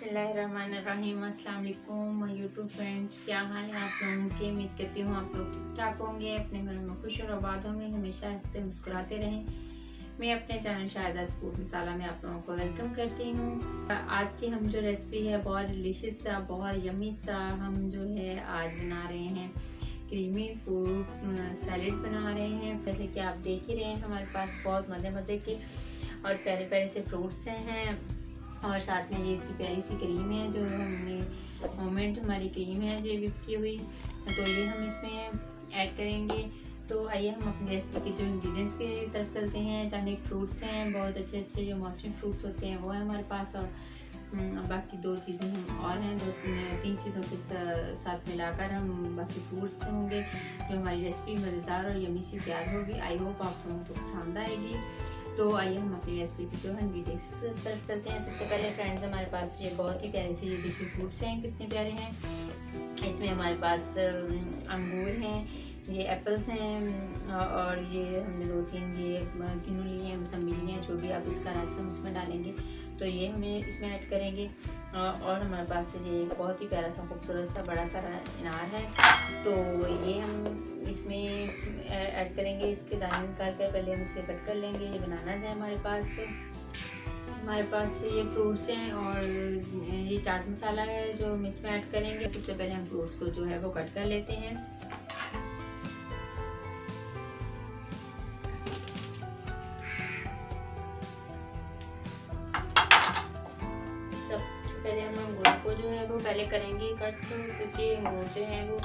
बसमीम अल्लाम YouTube friends क्या हाल है आप लोगों के? उम्मीद करती हूँ आप लोग ठीक ठाक होंगे, अपने घरों में खुश और आबाद होंगे। हमेशा हँसते, मुस्कुराते रहें। मैं अपने चैनल शायद फ़ूड मसाला में आप लोगों को वेलकम करती हूँ। आज की हम जो रेसिपी है, बहुत डिलीशियस सा, बहुत यमी सा हम जो है आज बना रहे हैं। क्रीमी फ्रूट सैलड बना रहे हैं। जैसे कि आप देख ही रहे हैं, हमारे पास बहुत मज़े मज़े के और प्यारे प्यारे से फ्रूट्स हैं। और साथ में ये इसकी प्यारी सी क्रीम है जो हमने मोमेंट हमारी क्रीम है जो विप की हुई। तो ये हम इसमें ऐड करेंगे। तो आइए हम अपनी रेसिपी के जो इंग्रेडिएंट्स के तरफ़ चलते हैं चाहे फ्रूट्स हैं बहुत अच्छे अच्छे जो मौसमी फ्रूट्स होते हैं वो है हमारे पास। और हम्म, बाकी दो चीज़ें हम और हैं दो तीन चीज़ों के साथ मिलाकर हम बाकी फ्रूट्स होंगे जो हमारी रेसिपी मज़ेदार और यमी सी तैयार होगी। आई होप आप लोगों को पसंद आएगी। तो आइए हम अपनी रेसिपी की जो है। इंग्रीडियंट्स सर्च करते हैं। सबसे पहले फ्रेंड्स हमारे पास ये बहुत ही प्यारे से ये देखिए फ्रूट्स हैं। कितने प्यारे हैं? इसमें हमारे पास अंगूर हैं, ये एप्पल्स हैं, और ये हमने दो तीन ये किन्नू लिए हैं मौसम्बी लिए हैं, जो भी आप इसका रास्ता उसमें डालेंगे। तो ये हमें इसमें ऐड करेंगे। और हमारे पास ये बहुत ही प्यारा सा, खूबसूरत सा, बड़ा सा इनार है। तो ये हम इसमें ऐड करेंगे। इसके दाने निकाल कर पहले हम इसे कट कर लेंगे। ये बनाना है हमारे पास हमारे पास ये फ्रूट्स हैं और ये चाट मसाला है जो हम इसमें ऐड करेंगे। सबसे पहले हम फ्रूट्स को जो है वो कट कर लेते हैं। पहले करेंगे कट क्योंकि अंगूर हैं वो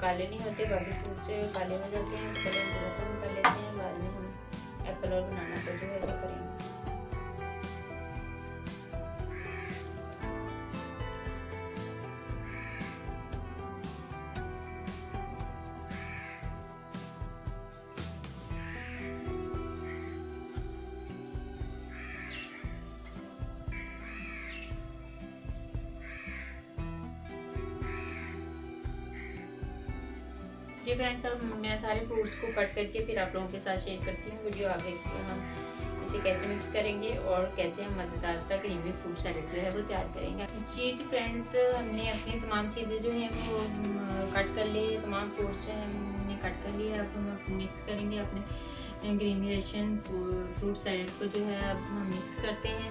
काले नहीं होते बाकी फ्रूट से काले हो जाते हैं, पहले हम कर लेते हैं बाद में हम एप्पल और बनाना का जो है वो करेंगे। जी फ्रेंड्स अब मैं सारे फ्रूट्स को कट करके फिर आप लोगों के साथ शेयर करती हूँ। वीडियो आगे हम इसे कैसे मिक्स करेंगे और कैसे हम मज़ेदार सा क्रीमी फ्रूट सैलेड जो है वो तैयार करेंगे। जी फ्रेंड्स हमने अपनी तमाम चीज़ें जो हैं वो कट कर ली। तमाम फ्रूट्स जो हैं हमने कट कर लिए। अब हम मिक्स करेंगे अपने ग्रीमी रेशन फ्रूट सैलड को जो है अब हम मिक्स करते हैं।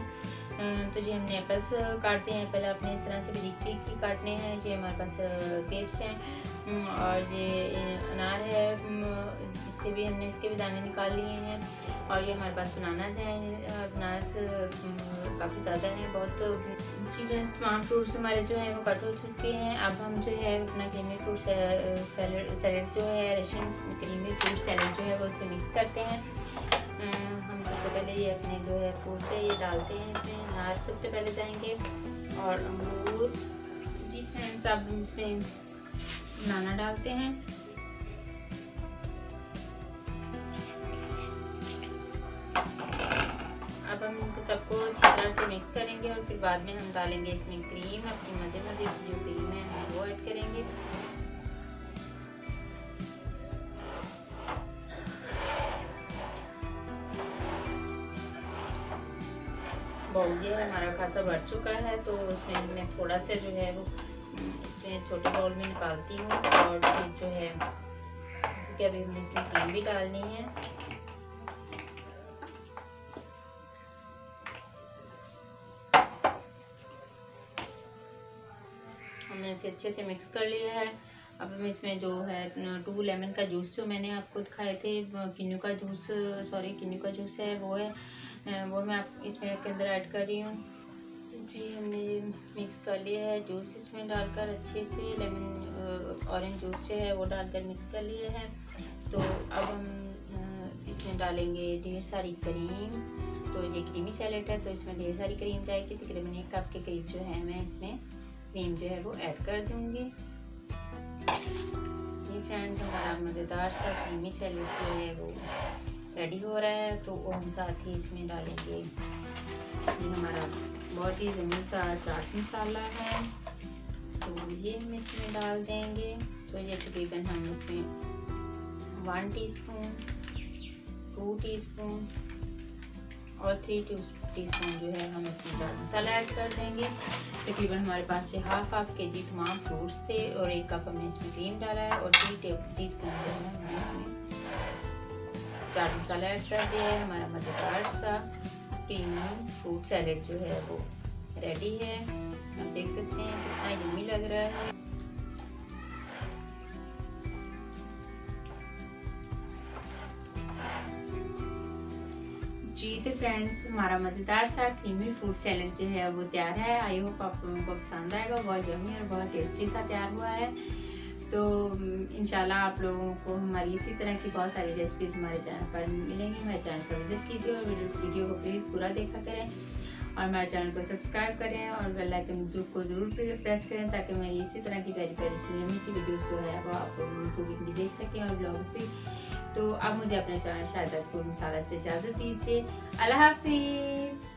तो जी हमने एप्पल्स काटते हैं। पहले आपने इस तरह से बारीक ही काटने हैं। ये हमारे पास केप्स हैं। और ये अनार है। इससे भी हमने इसके भी दाने निकाल लिए हैं। और ये हमारे पास बनानाज हैं। बनानास काफ़ी ज़्यादा है, बहुत चीज़ें तमाम फ्रूट्स हमारे जो हैं वो कट हो चुके हैं। अब हम जो है अपना क्रीमी फ्रूट सैलड जो है रशियन क्रीमी फ्रूट सैलड जो है वो उसे मिक्स करते हैं। हम सबसे पहले ये अपने जो है फ्रूट है, ये डालते हैं इसमें। अनार सबसे पहले जाएँगे और अंगूर। जी फ्रेंड्स अब इसमें बनाना डालते हैं। सबको अच्छी तरह से मिक्स करेंगे और फिर बाद में हम डालेंगे इसमें क्रीम अपनी मज़े मज़े की जो क्रीम है, हम वो ऐड करेंगे। जो है हमारा खासा भर चुका है तो उसमें मैं थोड़ा सा जो है वो, इसमें छोटे बाउल में निकालती हूँ और फिर जो है, क्योंकि अभी हमने इसमें क्रीम भी डालनी है। इसे अच्छे से मिक्स कर लिया है। अब हम इसमें जो है टू लेमन का जूस जो मैंने आपको दिखाए थे किन्नू का जूस सॉरी किन्नू का जूस है, वो है, वो मैं आप इसमें के अंदर ऐड कर रही हूँ। जी, हमने मिक्स कर लिया है जूस इसमें डालकर अच्छे से लेमन ऑरेंज जूस जो है, वो डालकर मिक्स कर लिया है। तो अब हम इसमें डालेंगे ढेर सारी क्रीम तो ये क्रीमी सैलेड है तो इसमें ढेर सारी क्रीम जाएगी, तकरीबन एक कप के करीब जो है मैं इसमें क्रीम जो है वो ऐड कर दूँगी। ये फ्रेंड्स हमारा मज़ेदार सा क्रीमी सैलेड जो है वो रेडी हो रहा है तो हम साथ ही इसमें डालेंगे। ये हमारा बहुत ही जमी सा चाट मसाला है तो ये हम इसमें डाल देंगे। तो ये तकरीबन हम इसमें वन टीस्पून टू टीस्पून और थ्री टी स्पून जो है हम इसमें चाट मसाला ऐड कर देंगे। तकरीबन हमारे पास से हाफ़ हाफ़ के जी तमाम फ्रूट्स थे और एक कप हमने इसमें क्रीम डाला है और थ्री टेबल टी स्पून जो है हमने इसमें चाट मसाला ऐड कर दिया है। हमारा मज़ेदार सा प्रीमियम फ्रूट सैलेड जो है वो रेडी है। आप देख सकते हैं कितना यमी लग रहा है। जी तो फ्रेंड्स हमारा मज़ेदार सा क्रीमी फ्रूट सैलेड जो है वो तैयार है। आई होप आप लोगों को पसंद आएगा, बहुत जमी और बहुत टेस्टी सा तैयार हुआ है। तो इंशाल्लाह आप लोगों को हमारी इसी तरह की बहुत सारी रेसिपीज़ हमारे चैनल पर मिलेंगी। हमारे चैनल पर विज़िट कीजिए और वीडियो को प्लीज़ पूरा देखा करें। और हमारे चैनल को सब्सक्राइब करें और बेल आइकन को ज़रूर प्रेस करें ताकि मेरी इसी तरह की प्यारी प्यारी सिनेमी की वीडियोज़ जो है वो आप लोगों को भी देख सकें और ब्लॉग भी। तो अब मुझे अपने चैनल शायद मसाला से इजाज़त दीजिए। अल्लाह हाफिज़।